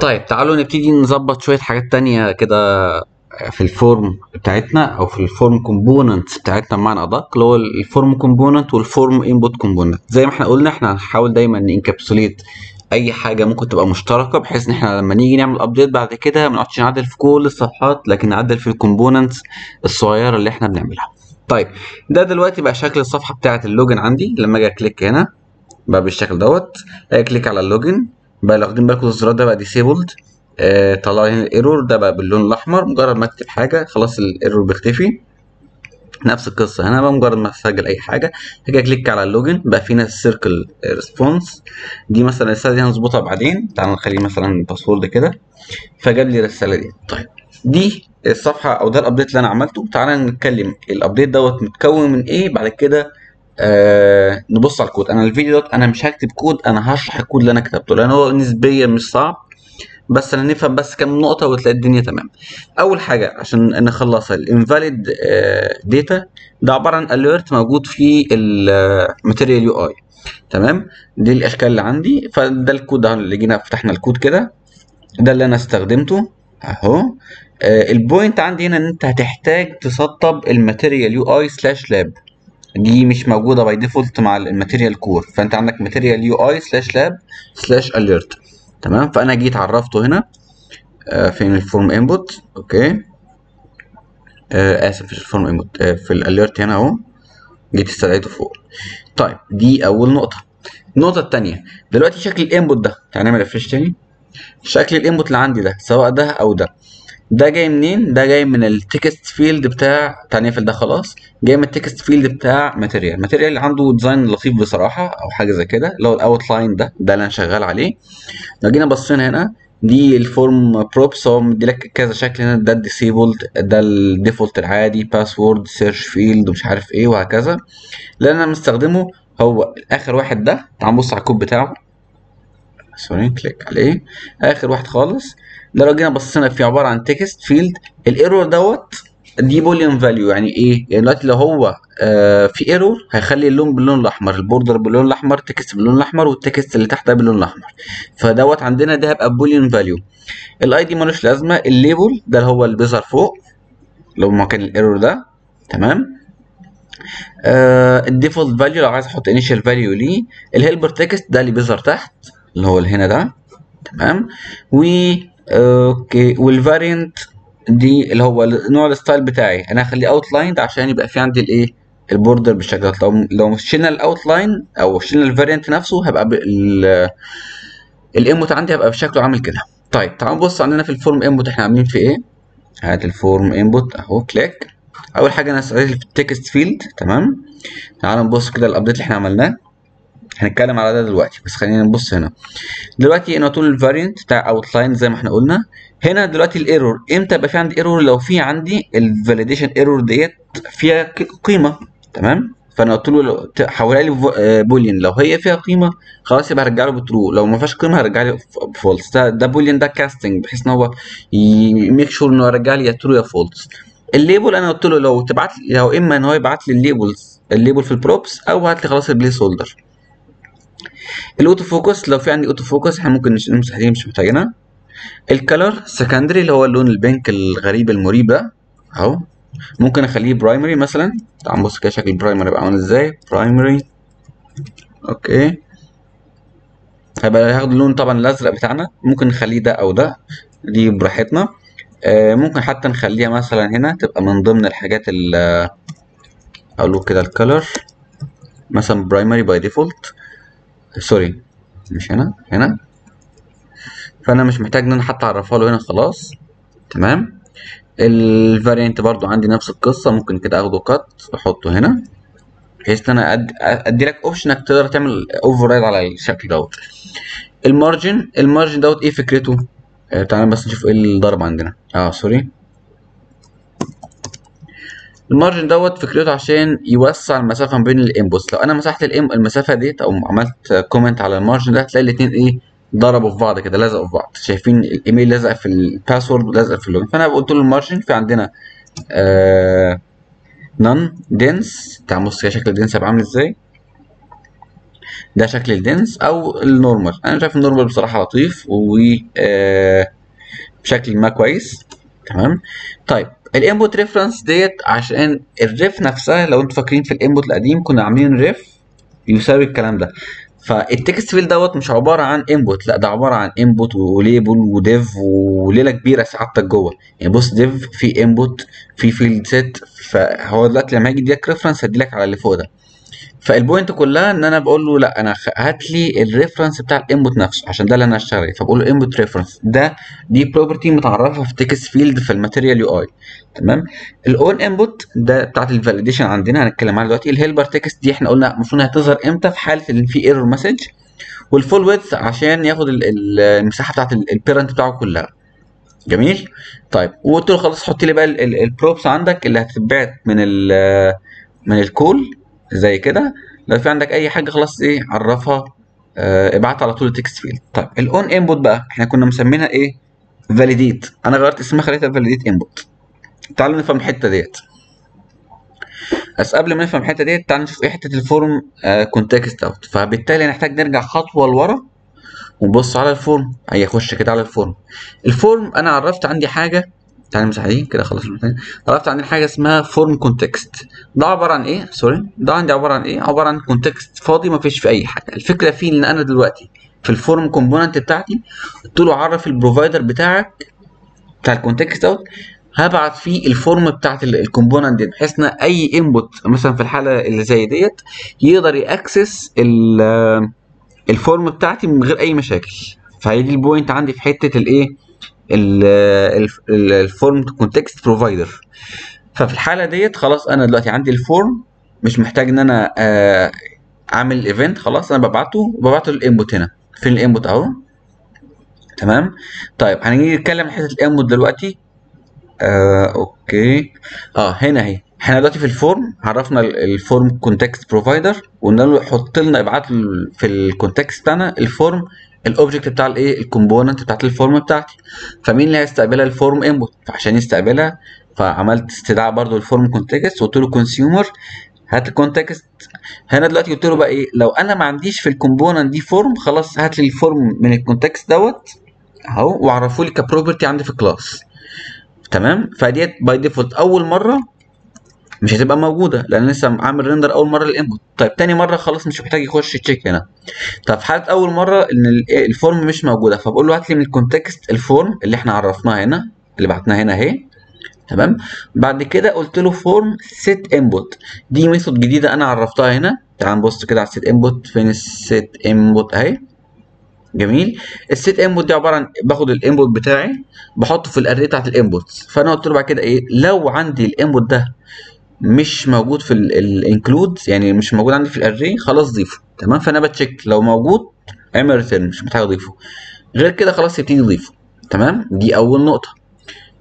طيب تعالوا نبتدي نظبط شوية حاجات تانية كده في ال form بتاعتنا أو في ال form component بتاعتنا بمعنى أدق اللي هو ال form component وال form input component زي ما إحنا قلنا إحنا هنحاول دايما ن encapsulate أي حاجة ممكن تبقى مشتركة بحيث إن إحنا لما نيجي نعمل update بعد كده ما نقعدش نعدل في كل الصفحات لكن نعدل في ال components الصغيرة اللي إحنا بنعملها. طيب ده دلوقتي بقى شكل الصفحة بتاعة ال login عندي. لما أجي أ click هنا بقى بالشكل دوت أجي أ click على ال login. بقى لو واخدين بالكم الزرار ده بقى disabled آه طلع لي ال error ده بقى باللون الأحمر. مجرد ما أكتب حاجة خلاص ال error بيختفي. نفس القصة. هنا بقى مجرد ما أسجل أي حاجة هاجي أ click على ال login بقى فينا ال circle response دي مثلا الرسالة دي هنظبطها بعدين. تعالوا نخليه مثلا password كده. فجاب لي الرسالة دي. طيب دي الصفحة أو ده ال update اللي أنا عملته. تعالى نتكلم. ال update دوت متكون من إيه؟ بعد كده آه نبص على الكود. أنا الفيديو دوت أنا مش هكتب كود أنا هشرح الكود اللي أنا كتبته لأن هو نسبيا مش صعب. بس أنا نفهم بس كام نقطة وتلاقي الدنيا تمام. أول حاجة عشان نخلصها ال invalid data ده عبارة عن alert موجود في ال Material UI تمام؟ دي الأشكال اللي عندي. فده الكود ده اللي جينا فتحنا الكود كده. ده اللي أنا استخدمته أهو. آه ال point عندي هنا إن أنت هتحتاج تسطب ال Material UI slash lab دي مش موجودة by default مع ال Material core فأنت عندك Material UI slash lab slash alert تمام؟ فأنا جيت عرفته هنا. آه فين ال form input okay. آه آسف في ال form input آه في ال alert هنا أهو. جيت استدعيته فوق. طيب دي أول نقطة. النقطة الثانية دلوقتي شكل ال input ده تعالى نعمل refresh تاني. شكل ال input اللي عندي ده سواء ده أو ده. ده جاي منين؟ ده جاي من ال text field بتاع تعالى نقفل ده خلاص. جاي من ال text field بتاع Material. Material عنده design لطيف بصراحة أو حاجة زي كده اللي هو ال outline ده ده اللي أنا شغال عليه. لو جينا بصينا هنا دي ال form props هو مديلك كذا شكل هنا ده ال disabled ده ال default العادي password search field ومش عارف إيه وهكذا. اللي أنا مستخدمه هو آخر واحد ده. تعال نبص على الكود بتاعه. sorry click عليه. آخر واحد خالص. لو جينا بصينا فيه عبارة عن text field ال error دوت دي boolean value يعني إيه؟ يعني دلوقتي لو هو آه في error هيخلي اللون باللون الأحمر ال border باللون الأحمر text باللون الأحمر وال text اللي تحت ده باللون الأحمر. فدوت عندنا ده هيبقى boolean value ال ID ملوش لازمة ال label ده اللي هو اللي بيظهر فوق لو مكان ال error ده تمام؟ آه ال default value لو عايز أحط initial value ليه ال helper text ده اللي بيظهر تحت اللي هو اللي هنا ده تمام؟ و okay. وال variant دي اللي هو نوع ال style بتاعي. أنا هخليه outlined عشان يبقى في عندي الإيه؟ ال border بالشكل لو لو شلنا ال outline أو شلنا ال variant نفسه هيبقى ال input عندي هيبقى بشكله عامل كده. طيب تعالوا نبص عندنا في ال form input إحنا عاملين في إيه؟ هات ال form input أهو click أول حاجة أنا استدعيت في ال text field تمام؟ تعالوا نبص كده ال update اللي إحنا عملناه. هنتكلم على ده دلوقتي بس خلينا نبص هنا. دلوقتي أنا قلت له ال variant بتاع outline زي ما إحنا قلنا هنا دلوقتي ال error إمتى يبقى في عندي error لو في عندي ال validation error ديت فيها قيمة تمام؟ فأنا قلت له حولها لي boolean لو هي فيها قيمة خلاص يبقى هرجع له ب true لو ما فيهاش قيمة هرجع لي ب false ده ده boolean ده casting بحيث إن هو ي make sure إنه يرجع لي يا true يا false ال label أنا قلت له لو تبعت لو إما إن هو يبعت لي ال labels ال label في ال props أو هات لي خلاص ال placeholder ال auto focus لو في عندي auto focus إحنا ممكن نمسح دي مش محتاجينها ال color secondary اللي هو اللون ال pink الغريب المريب ده أهو. ممكن أخليه primary مثلا. تعال نبص كده شكل ال primary يبقى عامل إزاي. primary okay. هيبقى هياخد اللون طبعا الأزرق بتاعنا. ممكن نخليه ده أو ده دي براحتنا. آه ممكن حتى نخليها مثلا هنا تبقى من ضمن الحاجات اللي أقول كده ال color. مثلا primary by default sorry مش هنا هنا. فأنا مش محتاج إن أنا حتى أعرفها له هنا خلاص. تمام. ال variant برضو عندي نفس القصة ممكن كده أخده cut واحطه هنا بحيث إن أنا أد... أدي لك option إنك تقدر تعمل override على الشكل دوت. ال margin ال margin دوت إيه فكرته؟ آه تعالى بس نشوف إيه اللي ضرب عندنا. آه sorry. ال margin دوت فكرته عشان يوسع المسافة ما بين ال inputs لو أنا مسحت المسافة ديت أو عملت comment على ال margin ده هتلاقي الاثنين إيه ضربوا في بعض كده لزقوا في بعض. شايفين الإيميل لزق في ال password ولزق في ال login فأنا قلت له ال margin في عندنا آه none dense تعال بص كده شكل ال dense هيبقى عامل إزاي. ده شكل ال dense أو ال normal أنا شايف ال normal بصراحة لطيف و آه، بشكل ما كويس. تمام؟ طيب ال input reference ديت عشان ال ref نفسها لو أنتوا فاكرين في ال input القديم كنا عاملين ref يساوي الكلام ده. فال text field دوت مش عبارة عن input لا ده عبارة عن input و label و div وليلة كبيرة سعادتك جوه. يعني بص div في input في fieldset فهو دلوقتي لما يجي يديك reference هيديلك على اللي فوق ده. فال point كلها إن أنا بقول له لا أنا هات لي ال reference بتاع ال input نفسه عشان ده اللي أنا هشتغل عليه فبقول له input reference ده دي property متعرفة في text field في ال Material UI تمام؟ ال on input ده بتاعت ال validation عندنا هنتكلم عنها دلوقتي ال helper text دي إحنا قلنا المفروض هتظهر إمتى في حالة إن في error message وال full width عشان ياخد ال- ال- المساحة بتاعت ال parent بتاعه كلها جميل؟ طيب وقلت له خلاص حط لي بقى ال props عندك اللي هتتبعت من ال من ال call زي كده. لو في عندك أي حاجة خلاص إيه عرفها آه، ابعتها على طول ال text field. طيب ال on input بقى إحنا كنا مسمينها إيه؟ validate أنا غيرت اسمها خليتها validate input تعالوا نفهم الحتة ديت. بس قبل ما نفهم الحتة ديت تعالوا نشوف إيه حتة ال form context out فبالتالي نحتاج نرجع خطوة لورا ونبص على ال form هيخش كده على ال form ال form أنا عرفت عندي حاجة تعالى نمسح دي كده خلاص عرفت عندي حاجة اسمها form context ده عبارة عن إيه؟ sorry. ده عندي عبارة عن إيه؟ عبارة عن context فاضي ما فيش فيه أي حاجة. الفكرة فيه إن أنا دلوقتي في ال form component بتاعتي قلت له عرف البروفايدر بتاعك بتاع الكونتكست اوت هبعت فيه الفورم بتاعت الكومبوننت دي بحيث إن أي input مثلا في الحالة اللي زي ديت يقدر ي access ال- ال form بتاعتي من غير أي مشاكل. فهي دي ال point عندي في حتة الايه ال form context provider ففي الحالة ديت خلاص أنا دلوقتي عندي ال form مش محتاج إن أنا آه، أعمل event خلاص أنا ببعته وببعته لل input هنا. فين ال input أهو؟ تمام؟ طيب هنيجي نتكلم عن حتة ال input دلوقتي. آه okay. آه هنا أهي. إحنا دلوقتي في ال form عرفنا ال form context provider وقلنا له يحط لنا يبعت له في ال context بتاعنا ال form ال object بتاع الايه؟ ال component بتاعت ال form بتاعتي. فمين اللي هيستقبلها ال form input فعشان يستقبلها فعملت استدعاء برضو ال form context وقلت له consumer هات ال context هنا دلوقتي قلت له بقى إيه؟ لو أنا ما عنديش في ال component دي form خلاص هات لي ال form من ال context دوت اهو وعرفوا لي ك property عندي في ال class تمام؟ فديت by default أول مرة مش هتبقى موجودة لأن لسه عامل render أول مرة لل input طيب تاني مرة خلاص مش محتاج يخش ي check هنا. طب في حاله أول مرة إن ال- ال form مش موجودة فبقول له هات لي من ال context ال form اللي إحنا عرفناها هنا اللي بعتناها هنا أهي. تمام؟ بعد كده قلت له form set input دي method جديدة أنا عرفتها هنا. تعال نبص كده على ال set input فين ال set input أهي؟ جميل. ال set input دي عبارة عن باخد ال input بتاعي بحطه في ال array بتاعت ال inputs فأنا قلت له بعد كده إيه لو عندي ال input ده مش موجود في ال include يعني مش موجود عندي في ال array خلاص ضيفه. تمام؟ فأنا ب check. لو موجود اعمل return مش محتاج أضيفه. غير كده خلاص يبتدي يضيفه. تمام؟ دي أول نقطة.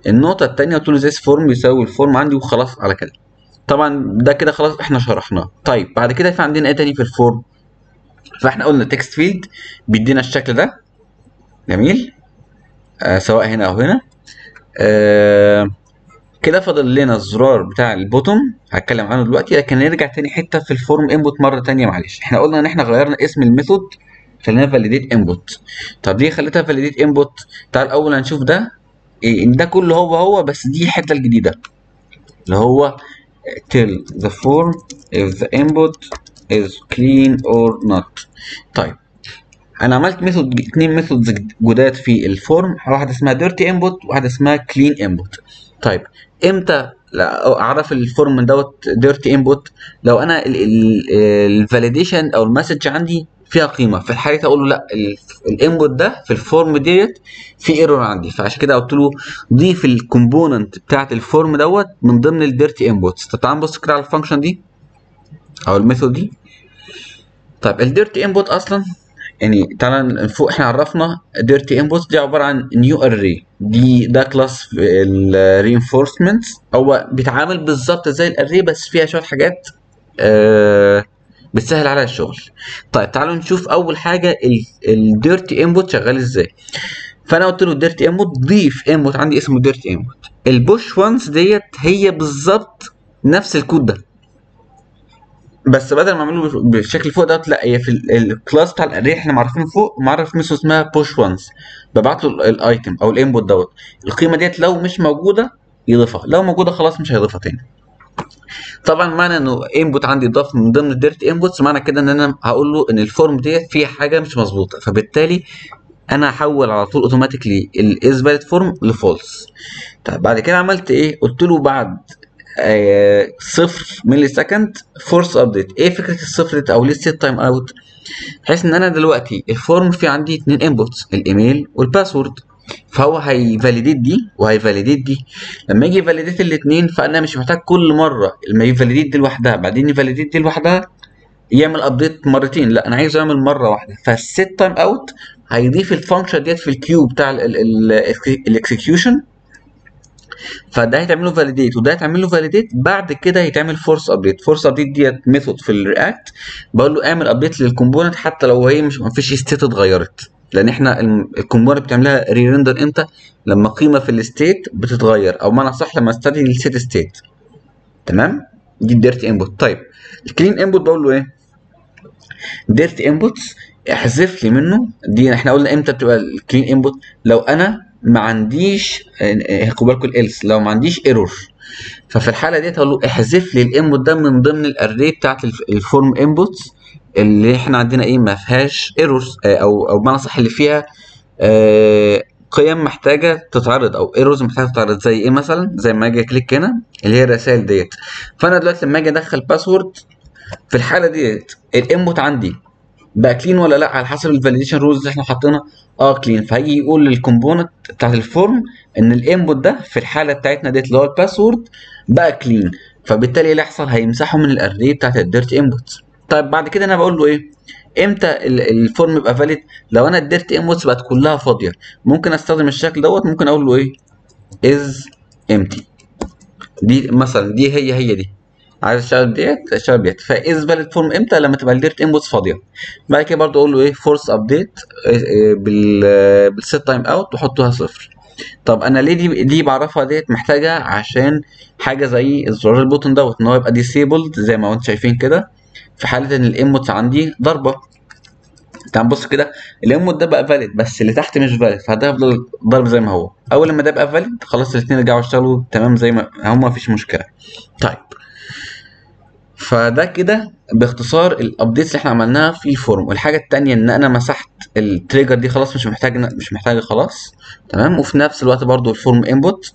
النقطة الثانية قلت له this form يساوي ال form عندي وخلاص على كده. طبعا ده كده خلاص إحنا شرحناه. طيب بعد كده في عندنا إيه تاني في ال form فإحنا قلنا text field بيدينا الشكل ده. جميل؟ آه سواء هنا أو هنا. آه كده فاضل لنا الزرار بتاع ال button هتكلم عنه دلوقتي لكن نرجع تاني حتة في ال form input مرة تانية معلش. إحنا قلنا إن إحنا غيرنا اسم ال method خلينا validate input طب ليه خليتها validate input تعال الأول هنشوف ده. إيه ده كله هو هو بس دي الحتة الجديدة. اللي هو tell the form if the input is clean or not. طيب أنا عملت method اتنين methods جداد في ال form. واحدة اسمها dirty input وواحده اسمها clean input. طيب إمتى؟ أعرف ال form دوت dirty input. لو أنا ال validation أو ال message عندي فيها قيمة في الحالة أقول له لا ال input ده في ال form ديت في error عندي. فعشان كده قلت له ضيف ال component بتاعت ال form دوت من ضمن ال dirty inputs طب تعال نبص كده على ال function دي أو ال method دي. طيب ال dirty input أصلا يعني تعالى فوق إحنا عرفنا dirty input دي عبارة عن new array دي ده class في ال reinforcement هو بيتعامل بالظبط زي ال array بس فيها شوية حاجات آه بتسهل على الشغل. طيب تعالوا نشوف أول حاجة ال dirty input شغال إزاي. فأنا قلت له dirty input ضيف input عندي اسمه dirty input ال push once ديت هي بالظبط نفس الكود ده. بس بدل ما اعمله بالشكل فوق دوت لا هي في ال- ال class بتاع ال array إحنا معرفينه فوق معرف method اسمها push once ببعت له ال item أو ال input دوت. القيمة ديت لو مش موجودة يضيفها. لو موجودة خلاص مش هيضيفها تاني. طبعا معنى إنه input عندي ضاف من ضمن ال dirty inputs معنى كده إن أنا هقول له إن ال form ديت فيها حاجة مش مظبوطة. فبالتالي أنا هحول على طول automatically ال is valid form ل false طيب بعد كده عملت إيه؟ قلت له بعد صفر millisecond force update إيه فكرة الصفر أو ليه set timeout بحيث إن أنا دلوقتي ال form في عندي اتنين inputs ال email وال password فهو هي validate دي وهي validate دي. لما يجي ي validate الاثنين فأنا مش محتاج كل مرة لما ي validate دي لوحدها. بعدين ي validate دي لوحدها يعمل update مرتين. لا أنا عايز أعمل مرة واحدة. فال set timeout هيضيف ال function ديت في ال queue بتاع ال execution فده هيتعمل له validate وده هيتعمل له validate بعد كده هيتعمل force update force update ديت method في ال React بقول له اعمل update لل component حتى لو هي مش مفيش state اتغيرت. لأن إحنا ال component بتعملها re-render إمتى؟ لما قيمة في ال state بتتغير. أو معنى صح لما استدعي ال set state تمام؟ دي ال dirty input طيب ال clean input بقول له إيه؟ dirty inputs احذف لي منه. دي إحنا قلنا إمتى بتبقى ال clean input لو أنا ما عنديش خدوا بالكم ال else لو ما عنديش error ففي الحالة ديت هقول له احذف لي ال input ده من ضمن ال array بتاعت ال form inputs اللي إحنا عندنا إيه ما فيهاش errors أو أو بمعنى صح اللي فيها آه قيم محتاجة تتعرض أو errors محتاجة تتعرض. زي إيه مثلا؟ زي ما أجي أ click هنا اللي هي الرسائل ديت. فأنا دلوقتي لما أجي أدخل password في الحالة ديت ال input عندي بقى clean ولا لا؟ على حسب ال validation rules اللي إحنا حاطينها آه clean فهيجي يقول لل component بتاعت ال form إن ال input ده في الحالة بتاعتنا ديت اللي هو ال password بقى clean فبالتالي اللي يحصل هيمسحه من ال array بتاعت ال dirty input طيب بعد كده أنا بقول له إيه؟ إمتى ال form يبقى valid لو أنا ال dirty inputs بقت كلها فاضية ممكن أستخدم الشكل دوت؟ ممكن أقول له إيه؟ is empty دي مثلا دي هي هي دي. عايز اشتغل ديت اشتغل ديت. ف is valid form إمتى؟ لما تبقى ال dirty inputs فاضية. بعد كده برضو أقول له إيه force update بال بال set timeout واحطها صفر. طب أنا ليه دي دي بعرفها ديت؟ محتاجة عشان حاجة زي زرار ال button دوت إن هو يبقى disabled زي ما أنتم شايفين كده. في حالة إن ال inputs عندي ضربة. تعال نبص كده. ال input ده بقى valid بس اللي تحت مش valid فده يفضل ضرب زي ما هو. أول لما ده بقى valid خلاص الاثنين رجعوا اشتغلوا تمام زي ما هم مفيش مشكلة. طيب. فده كده باختصار ال updates اللي إحنا عملناها في ال form. والحاجة الثانية إن أنا مسحت ال trigger دي خلاص مش محتاج مش محتاجه خلاص. تمام؟ وفي نفس الوقت برضو ال form input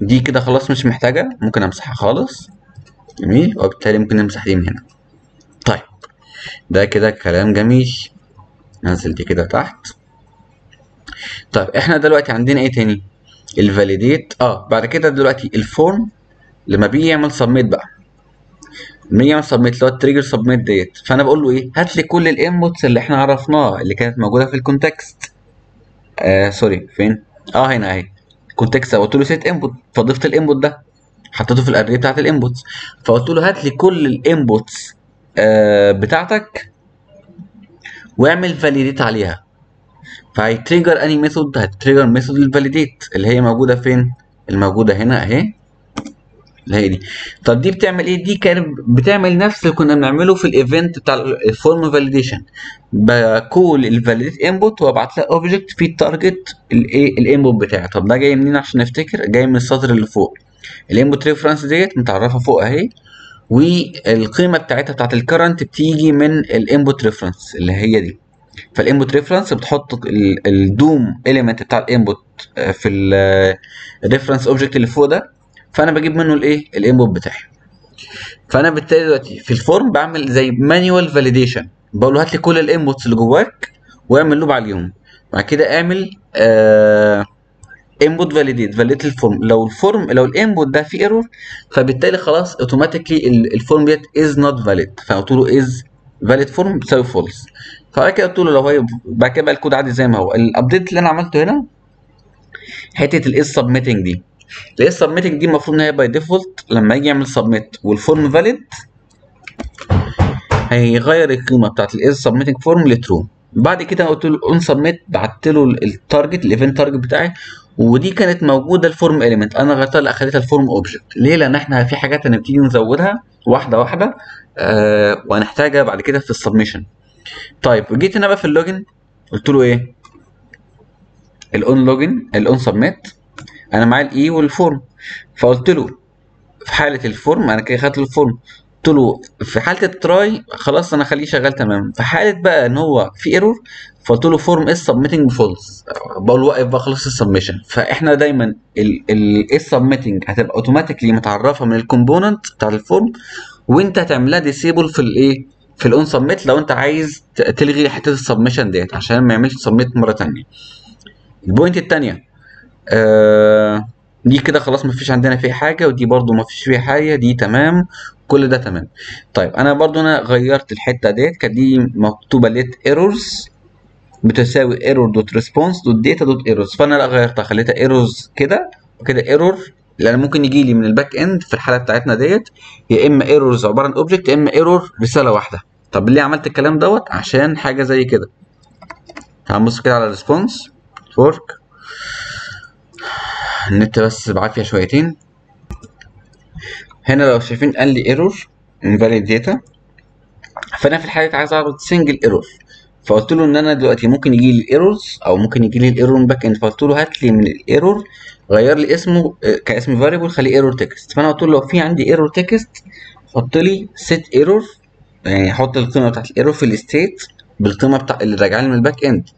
دي كده خلاص مش محتاجة. ممكن أمسحها خالص. جميل؟ وبالتالي ممكن نمسح دي من هنا. طيب. ده كده كلام جميل. ننزل دي كده تحت. طيب إحنا دلوقتي عندنا إيه تاني؟ ال validate آه بعد كده دلوقتي ال form لما بيجي يعمل submit بقى. لما يجي يعمل submit اللي هو ال trigger submit ديت فأنا بقول له إيه؟ هات لي كل ال inputs اللي إحنا عرفناها اللي كانت موجودة في ال context آه sorry فين؟ آه هنا أهي. ال context قلت له set input فضفت ال input ده. حطيته في ال array بتاعت ال inputs فقلت له هات لي كل ال inputs آه بتاعتك واعمل validate عليها. فهي trigger any method ه trigger method ال validate اللي هي موجودة فين؟ الموجودة هنا أهي. هي دي طب دي بتعمل إيه؟ دي كانت بتعمل نفس اللي كنا بنعمله في الايفنت بتاع الفورم فاليديشن بكول الفاليديت انبوت وابعت لها object فيه ال target الايه ال input بتاعي. طب ده جاي منين عشان نفتكر جاي من السطر اللي فوق. ال input reference ديت متعرفة فوق أهي. والقيمة بتاعتها بتاعت ال current بتيجي من ال input reference اللي هي دي. فال input reference بتحط ال DOM element بتاع ال input في ال reference object اللي فوق ده. فانا بجيب منه الايه؟ ال input بتاعي. فانا بالتالي دلوقتي في ال form بعمل زي manual validation بقول له هات لي كل ال inputs اللي جواك واعمل loop عليهم. بعد كده اعمل آه input validate validate ال form. لو ال form لو ال input ده فيه error فبالتالي خلاص automatically ال form ديت is not valid فقلت له is valid form بتساوي false فبعد كده قلت له لو هي بعد كده بقى الكود عادي زي ما هو. ال update اللي أنا عملته هنا حتة ال is submitting دي. ال is submitting دي المفروض إن هي by default لما يجي يعمل submit وال form valid هيغير القيمة بتاعت ال is submitting form ل true بعد كده قلت له on submit بعت له ال target ال event target بتاعي ودي كانت موجودة ال form element أنا غيرتها لأ خليتها ال form object ليه؟ لأن إحنا في حاجات هنبتدي نزودها واحدة واحدة آه وهنحتاجها بعد كده في ال submission طيب جيت هنا بقى في ال login قلت له إيه؟ الاون لوجن الاون سبميت أنا معايا الاي والفورم فقلت له في حالة ال form أنا كده خدت ال form قلت له في حالة ال try خلاص أنا اخليه شغال تمام. في حالة بقى إن هو في error فقلت له form is submitting false بقول وقف بقى خلاص ال submission فإحنا دايما ال is submitting هتبقى automatically متعرفة من ال component بتاع ال form وأنت هتعملها disable في الايه في ال on submit لو أنت عايز تلغي حتة ال submission ديت عشان ما يعملش submit مرة تانية. ال point التانية. آه دي كده خلاص مفيش عندنا فيها حاجة ودي برضو مفيش فيها حاجة دي تمام كل ده تمام. طيب أنا برضو أنا غيرت الحتة ديت كانت دي مكتوبة let errors بتساوي error dot response dot data dot errors فأنا لا غيرتها خليتها errors كده وكده error لأن ممكن يجي لي من ال back end في الحالة بتاعتنا ديت يا إما errors عبارة عن object يا إما error رسالة واحدة. طب ليه عملت الكلام دوت؟ عشان حاجة زي كده. هنبص كده على ال response فورك النت بس بعافية شويتين. هنا لو شايفين قال لي error invalid data. فأنا في الحالة دي عايز أعرض single error فقلت له إن أنا دلوقتي ممكن يجي لي ال errors أو ممكن يجي لي ال error back end فقلت له هات لي من ال error غير لي اسمه آه، كاسم variable خليه error text فأنا قلت له لو في عندي error text حط لي set error يعني حط القيمة بتاعت ال error في ال state بالقيمة بتاع اللي راجعه لي من ال back end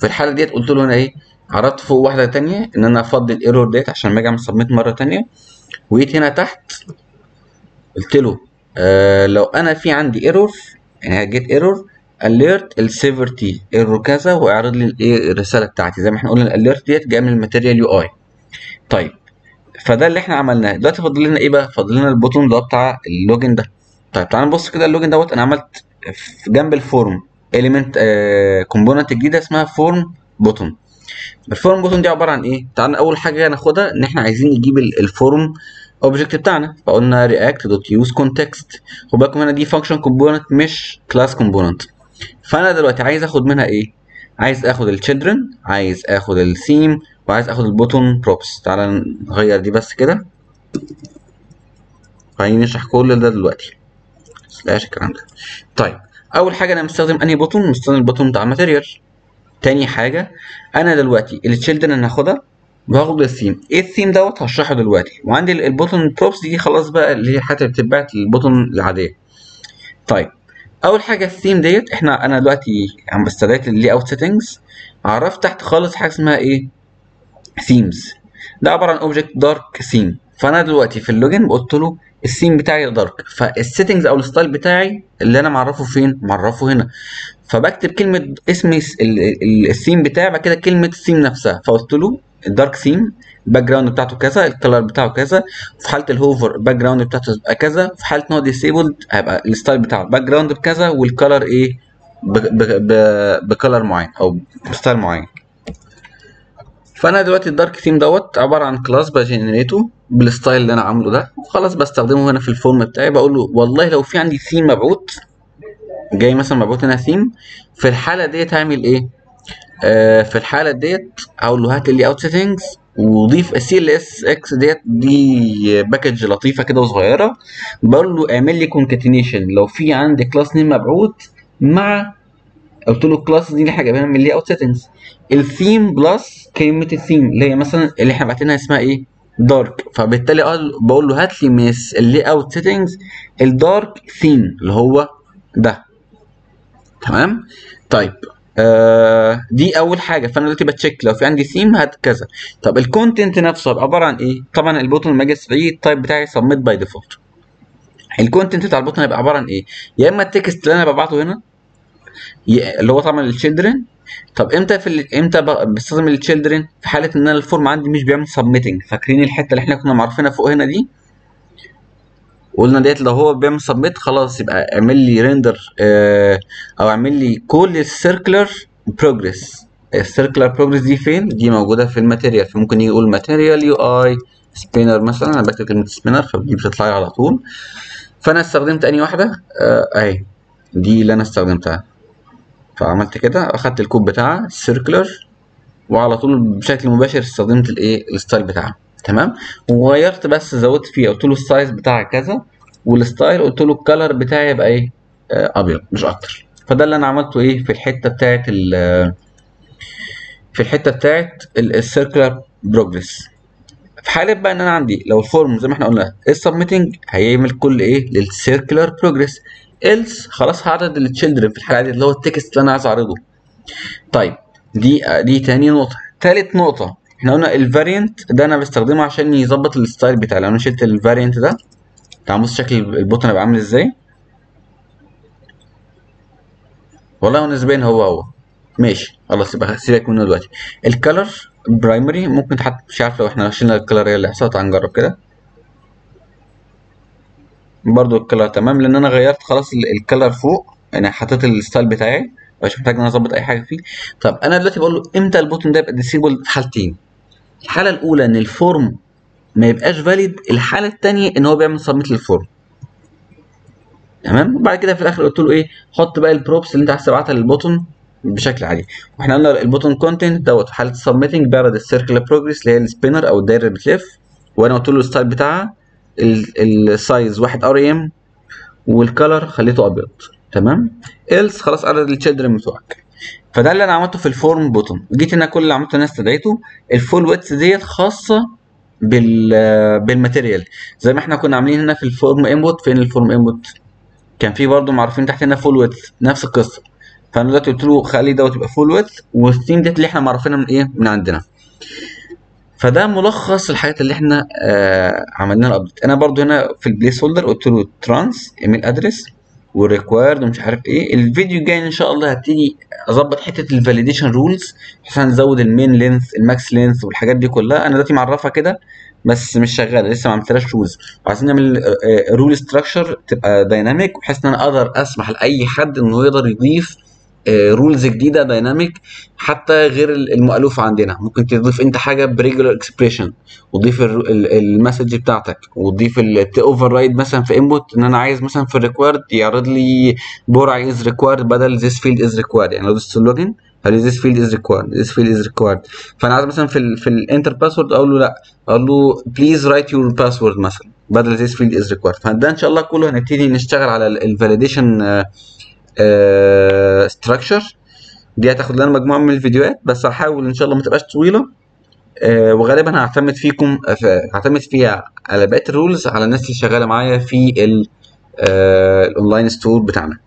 في الحالة ديت قلت له هنا إيه؟ عرضت فوق واحدة تانية إن أنا أفضل ال error ديت عشان ما أجي أعمل submit مرة تانية. وجيت هنا تحت قلت له آه لو أنا في عندي error يعني جيت error alert ال severity error كذا وأعرض لي الايه الرسالة بتاعتي. زي ما إحنا قلنا ال alert ديت جاية من ال Material UI. طيب فده اللي إحنا عملناه. دلوقتي فاضل لنا إيه بقى؟ فاضل لنا ال button هو بتاع ال login ده. طيب تعال نبص كده ال login دوت. أنا عملت جنب ال form element component جديدة اسمها form button ال form button دي عبارة عن إيه؟ تعال أول حاجة ناخدها إن إحنا عايزين نجيب ال- ال form object بتاعنا. فقلنا React dot use context خد بالكم هنا دي function component مش class component فأنا دلوقتي عايز آخد منها إيه؟ عايز آخد ال children عايز آخد الثيم وعايز آخد ال button props تعال نغير دي بس كده. خلينا نشرح كل ده دلوقتي. slash الكلام ده. طيب أول حاجة أنا مستخدم أنهي button مستخدم ال button بتاع ال Material تاني حاجة أنا دلوقتي ال children هاخدها وهاخد الثيم إيه الثيم دوت؟ هشرحه دلوقتي. وعندي ال- ال button props دي خلاص بقى اللي هي حاجة بتتبعت لل button العادية. طيب أول حاجة الثيم ديت إحنا أنا دلوقتي عم بستدعي ال layout settings عرفت تحت خالص حاجة اسمها إيه؟ themes ده عبارة عن object dark theme فانا دلوقتي في اللوجن قلت له الثيم بتاعي دارك فالسيتنجز أو الستايل بتاعي اللي أنا معرفه فين؟ معرفه هنا. فبكتب كلمة اسم الثيم بتاعي بعد كده كلمة الثيم نفسها. فقلت له ال dark theme ال background بتاعته كذا ال color بتاعه كذا في حالة ال hover ال background بتاعته تبقى كذا في حالة ان هو disabled هيبقى ال style بتاعه ال background بكذا وال color إيه؟ ب color معين أو ب style معين. فأنا دلوقتي الدارك ثيم دوت عبارة عن كلاس بجنريته بالستايل اللي أنا عامله ده. خلاص بستخدمه هنا في ال form بتاعي بقول له والله لو في عندي ثيم مبعوت جاي مثلا مبعوت هنا ثيم في الحالة ديت هعمل إيه؟ آه في الحالة ديت هقول له هات لي layout settings وضيف ال clsx ديت دي package لطيفة كده وصغيرة. بقول له اعمل لي concatenation لو في عندي class name مبعوت مع قلت له ال class دي حاجة؟ بنعمل ليها layout settings ال theme plus كلمة الثيم اللي هي مثلا اللي إحنا باعتينها اسمها إيه؟ dark فبالتالي بقول له هات لي من ال layout settings ال dark theme اللي هو ده. تمام؟ طيب آه دي أول حاجة. فأنا دلوقتي ب check لو في عندي ثيم هات كذا. طب ال content نفسه عبارة عن إيه؟ طبعا ال button لما أجي اسريه ال type بتاعي submit by default ال content بتاع ال button هيبقى عبارة عن إيه؟ يا إما ال text اللي أنا ببعته هنا اللي هو طبعا ال children طب إمتى في ال... إمتى بستخدم ال children في حالة إن أنا ال form عندي مش بيعمل submitting فاكرين الحتة اللي إحنا كنا معرفينها فوق هنا دي؟ قلنا ديت لو هو بيعمل submit خلاص يبقى اعمل لي render آه أو اعمل لي call ال circular progress ال circular progress دي فين؟ دي موجودة في ال Material. فممكن يجي يقول Material UI spinner مثلا. أنا بكتب كلمة spinner فدي بتطلع لي على طول. فأنا استخدمت أنهي واحدة؟ آه أهي. دي اللي أنا استخدمتها. فعملت كده أخدت الكود بتاعها circular وعلى طول بشكل مباشر استخدمت الإيه؟ ال style بتاعها تمام؟ وغيرت بس زودت فيه قلت له ال size بتاعها كذا وال style قلت له ال color بتاعي يبقى إيه؟ آه، أبيض مش أكتر. فده اللي أنا عملته إيه؟ في الحتة بتاعت ال في الحتة بتاعت ال circular progress في حالة بقى إن أنا عندي لو ال form زي ما إحنا قلنا ال submitting هيعمل call إيه؟ لل circular progress else خلاص هعرض لل children في الحاله دي اللي هو ال text اللي أنا عايز أعرضه. طيب دي دي تاني نقطة. تالت نقطة إحنا قلنا ال variant ده أنا بستخدمه عشان يظبط ال style بتاعي. لو أنا شلت ال variant ده تعال بص شكل ال button هيبقى عامل إزاي. والله نسبيا هو هو. ماشي خلاص يبقى سيبك منه دلوقتي. ال color primary ممكن تحط مش عارف لو إحنا شلنا ال color اللي هيحصل تعال نجرب كده. برضو ال color تمام لأن أنا غيرت خلاص ال color فوق يعني حطيت ال style بتاعي مش محتاج إن أنا أظبط أي حاجة فيه. طب أنا دلوقتي بقول له إمتى ال button ده يبقى disable في حالتين. الحالة الأولى إن ال form ما يبقاش valid الحالة الثانية إن هو بيعمل submit لل form. تمام؟ وبعد كده في الآخر قلت له إيه؟ حط بقى ال props اللي أنت عايز تبعتها لل button بشكل عادي. وإحنا قلنا ال button content دوت في حاله ال submitting بيعرض ال circle progress اللي هي ال spinner أو الدايرة اللي بتلف. وأنا قلت له ال style بتاعها ال size 1 rem وال color خليته أبيض تمام؟ else خلاص عدد ال children بتوعك. فده اللي أنا عملته في ال form button جيت هنا كل اللي عملته أنا استدعيته ال full width ديت خاصة بال بال Material زي ما إحنا كنا عاملين هنا في ال form input فين ال form input كان في برضه معروفين تحت هنا full width نفس القصة. فأنا دلوقتي قلت له خلي دوت يبقى full width وال theme ديت اللي إحنا معرفينها من إيه؟ من عندنا. فده ملخص الحاجات اللي إحنا آه عملناها ال update أنا برضو هنا في ال placeholder قلت له trans email address و required ومش عارف إيه. الفيديو الجاي إن شاء الله هبتدي أظبط حتة ال validation rules بحيث نزود ال min length ال max length والحاجات دي كلها. أنا دلوقتي معرفها كده بس مش شغالة لسه ما عملتلهاش rules وعايزين نعمل rule structure تبقى dynamic بحيث إن أنا أقدر أسمح لأي حد إنه يقدر يضيف rules جديدة dynamic حتى غير المألوف عندنا. ممكن تضيف أنت حاجة ب regular expression وتضيف ال message بتاعتك وتضيف override مثلا في input إن أنا عايز مثلا في ال required يعرض لي password is required بدل this field is required يعني لو دوست قال لي this field is required this field is required. فأنا عايز مثلا في ال في ال enter password أقول له لأ. أقول له please write your password مثلا بدل this field is required. فده إن شاء الله كله هنبتدي نشتغل على ال validation structure دي هتاخد لنا مجموعة من الفيديوهات بس هحاول إن شاء الله ما تبقاش طويلة. آه وغالبا هعتمد فيكم هعتمد فيها على بقية ال rules على الناس اللي شغالة معايا في ال online store بتاعنا.